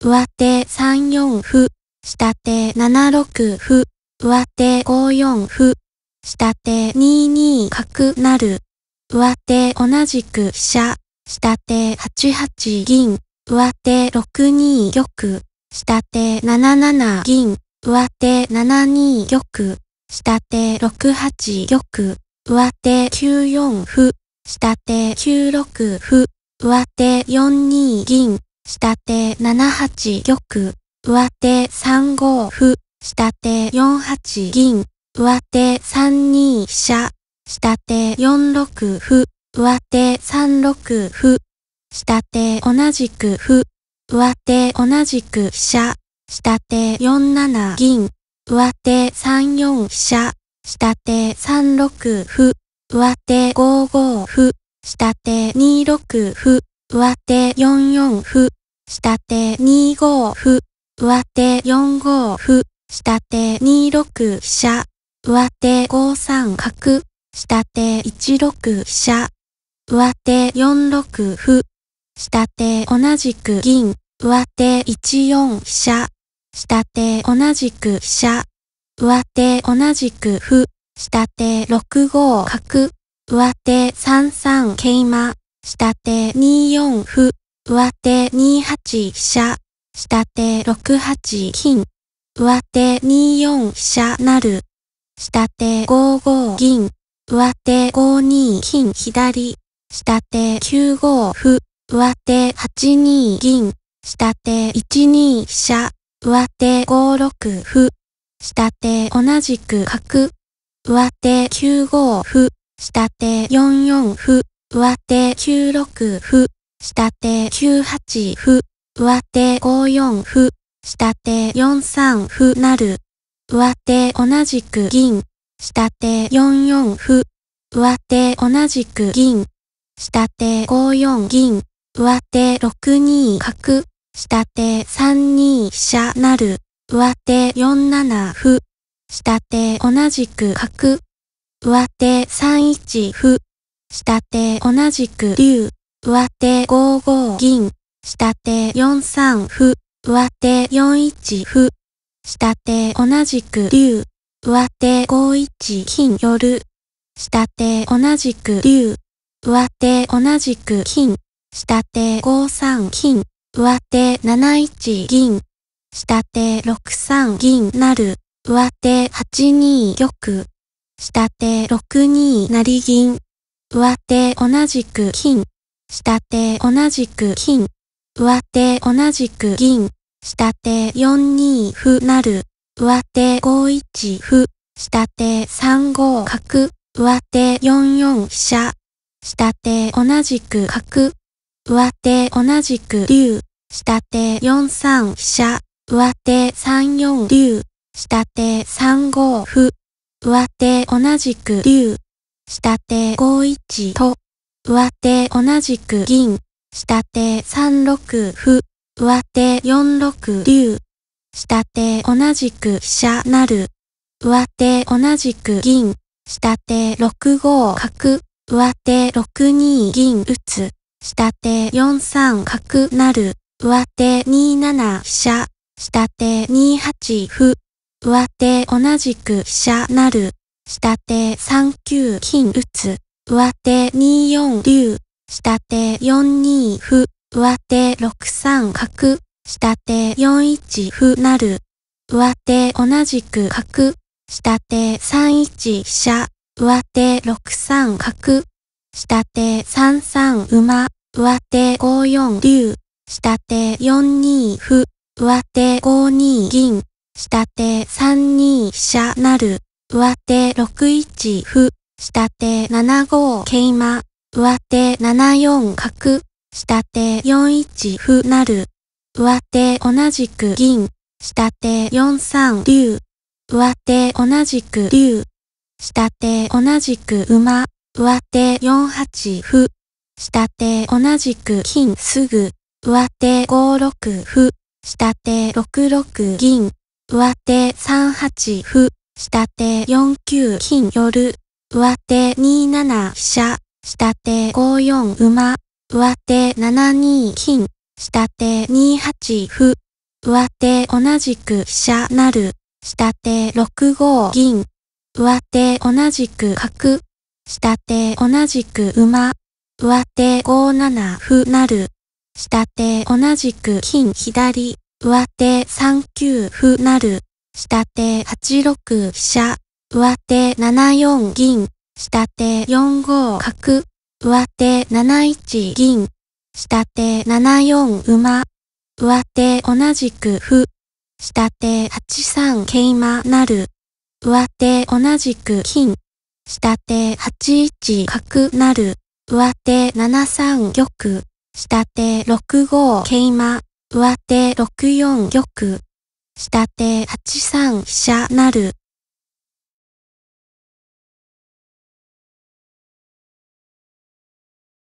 上手3四歩、下手7六歩、上手5四歩、下手2二角成、上手同じく飛車、下手8八銀、上手6二玉、下手7七銀、上手7二玉、下手6八玉、上手9四歩、下手9六歩、上手4二銀、下手7八玉、上手3五歩、下手4八銀、上手3二飛車、下手4六歩、上手3六歩、下手同じく歩、上手同じく飛車、下手4七銀、上手3四飛車、下手3六歩、上手5五歩、下手2六歩、上手4四歩、下手2五歩、上手4五歩、下手2六飛車、上手5三角、下手1六飛車、上手4六歩、下手同じく銀、上手1四飛車、下手同じく飛車、上手同じく歩、下手6五角、上手3三桂馬、下手2四歩、上手2八飛車、下手6八金、上手2四飛車成、下手5五銀、上手5二金左、下手9五歩、上手8二銀、下手1二飛車、上手5六歩、下手同じく角、上手9五歩、下手4四歩、上手9六歩、下手9八歩、上手5四歩、下手4三歩成、上手同じく銀、下手4四歩、上手同じく銀、下手5四銀、上手6二角、下手3二飛車成、上手4七歩、下手同じく角、上手3一歩、下手同じく竜、上手5五銀、下手4三歩、上手4一歩、下手同じく竜、上手5一金寄下手同じく竜、上手同じく金、下手5三金、上手7一銀、下手6三銀成、上手8二玉、下手6二成銀、上手同じく金、下手同じく金、上手同じく銀、下手4二歩成、上手5一歩、下手3五角、上手4四飛車、下手同じく角、上手同じく竜、下手4三飛車、上手3四竜、下手3五歩、上手同じく竜、下手5一と、上手。同じく銀、下手。3六歩、上手。4六竜、下手。同じく飛車成、上手。同じく銀、下手。6五角、上手。6二銀打つ、下手。4三角成、上手。2七飛車、下手。2八歩、上手。同じく飛車成、下手。3九金打つ、上手2四竜、下手4二歩、上手6三角、下手4一歩成、上手同じく角、下手3一飛車、上手6三角、下手3三馬、上手5四竜、下手4二歩、上手5二銀、下手3二飛車。成、上手6一歩、下手7五桂馬、上手7四角、下手4一歩成、上手同じく銀、下手4三竜、上手同じく竜、下手同じく馬、上手4八歩、下手同じく金。すぐ、上手5六歩、下手6六銀、上手3八歩、下手4九金。寄る、上手2七飛車、下手5四馬、上手7二金、下手2八歩、上手同じく飛車なる、下手6五銀、上手同じく角、下手同じく馬、上手5七歩なる、下手同じく金。左、上手3九歩なる、下手8六飛車、上手7四銀、下手4五角、上手7一銀、下手7四馬、上手同じく歩、下手8三桂馬なる、上手同じく金、下手8一角なる、上手7三玉、下手6五桂馬、上手6四玉、下手8三飛車なる、